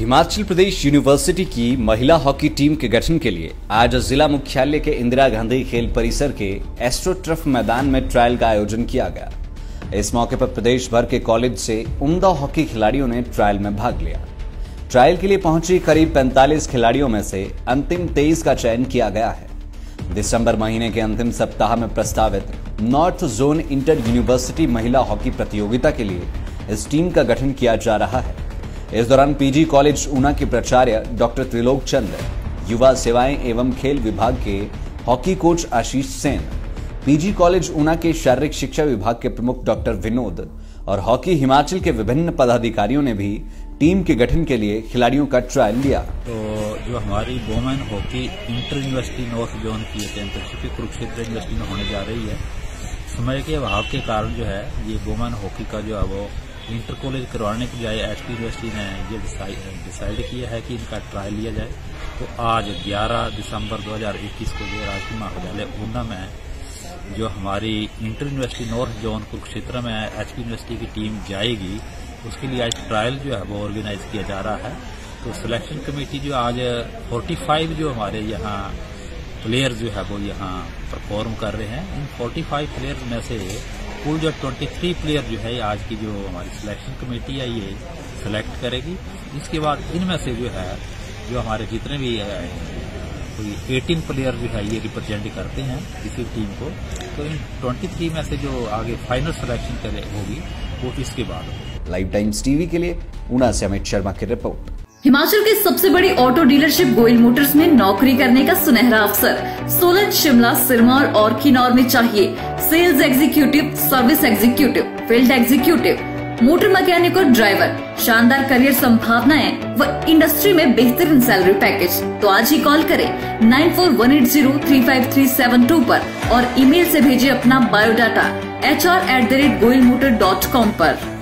Himachal Pradesh university की महिला hockey team के गठन के लिए आज जिला मुख्यालय के इंदिरा गांधी खेल परिसर के एस्ट्रोट्रफ मैदान में ट्रायल का आयोजन किया गया। इस मौके पर प्रदेश भर के कॉलेज से उम्दा हॉकी खिलाड़ियों ने ट्रायल में भाग लिया। ट्रायल के लिए पहुँची करीब 45 खिलाड़ियों में से अंतिम 23 का चयन किया गया है। दिसंबर महीने के अंतिम सप्ताह में प्रस्तावित नॉर्थ जोन इंटर यूनिवर्सिटी महिला हॉकी प्रतियोगिता के लिए इस टीम का गठन किया जा रहा है। इस दौरान पीजी कॉलेज ऊना के प्राचार्य डॉक्टर त्रिलोक चंद, युवा सेवाएँ एवं खेल विभाग के hockey coach Ashish Sen, PG college Una के शारीरिक शिक्षा विभाग के प्रमुख डॉक्टर विनोद और हॉकी हिमाचल के विभिन्न पदाधिकारियों ने भी टीम के गठन के लिए खिलाड़ियों का ट्रायल लिया। तो जो हमारी women hockey inter university north zone की चैंपियनशिप कुरुक्षेत्र यूनिवर्सिटी में होने जा रही है। समय के अभाव के कारण जो है, ये वोमेन हॉकी का जो है वो इंटर कॉलेज करवाने के बजाय एच पी यूनिवर्सिटी ने ये डिसाइड किया है कि इनका ट्रायल लिया जाए। तो आज 11 दिसंबर 2021 को जो राजकीय महाविद्यालय ऊना में जो हमारी inter university north zone Kurukshetra में एच पी यूनिवर्सिटी की टीम जाएगी। उसके लिए आज ट्रायल जो है वो ऑर्गेनाइज किया जा रहा है। तो सिलेक्शन कमेटी जो आज 45 जो हमारे यहाँ प्लेयर जो है वो यहाँ परफॉर्म कर रहे हैं। इन 45 प्लेयर्स में से कुल जो 23 प्लेयर जो है, आज की जो हमारी सिलेक्शन कमेटी है, ये सिलेक्ट करेगी। इसके बाद इनमें से जो है, जो हमारे जितने भी कोई 18 प्लेयर जो है, ये रिप्रेजेंट करते हैं किसी टीम को। तो इन 23 में से जो आगे फाइनल सिलेक्शन करे होगी, वो इसके बाद लाइव टाइम्स टीवी के लिए ऊना से अमित शर्मा की रिपोर्ट हिमाचल के सबसे बड़ी ऑटो डीलरशिप गोयल मोटर्स में नौकरी करने का सुनहरा अवसर। सोलन, शिमला, सिरमौर और किन्नौर में चाहिए। Sales executive, service executive, field executive, motor mechanic और ड्राइवर, शानदार करियर संभावनाएँ व इंडस्ट्री में बेहतरीन सैलरी पैकेज। तो आज ही कॉल करें nine four one eight zero three five three seven two और ईमेल से भेजिए अपना biodata H R at the rate Goyal motor dot com आरोप